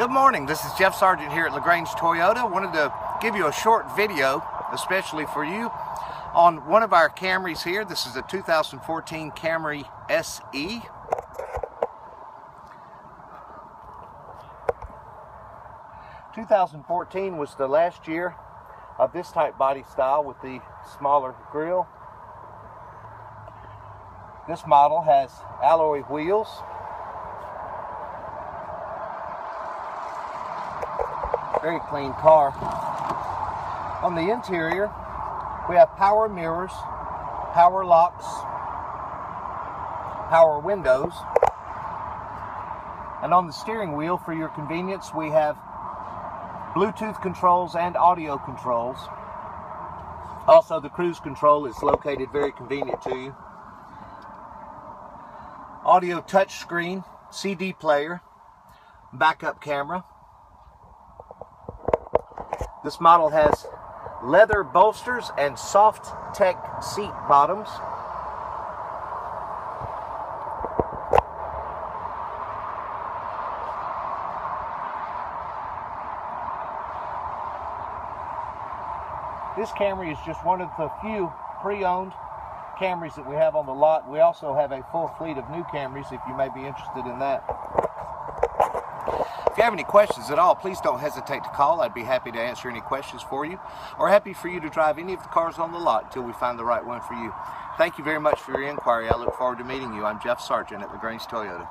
Good morning, this is Jeff Sargent here at LaGrange Toyota. Wanted to give you a short video, especially for you, on one of our Camrys here. This is a 2014 Camry SE. Two thousand fourteen was the last year of this type body style with the smaller grille. This model has alloy wheels Very clean car. On the interior, we have power mirrors, power locks, power windows. And on the steering wheel, for your convenience, we have Bluetooth controls and audio controls. Also, the cruise control is located very convenient to you. Audio touchscreen, CD player, backup camera. This model has leather bolsters and soft tech seat bottoms. This Camry is just one of the few pre-owned Camrys that we have on the lot. We also have a full fleet of new Camrys if you may be interested in that. You have any questions at all, please don't hesitate to call. I'd be happy to answer any questions for you or happy for you to drive any of the cars on the lot until we find the right one for you. Thank you very much for your inquiry. I look forward to meeting you. I'm Jeff Sargent at LaGrange Toyota.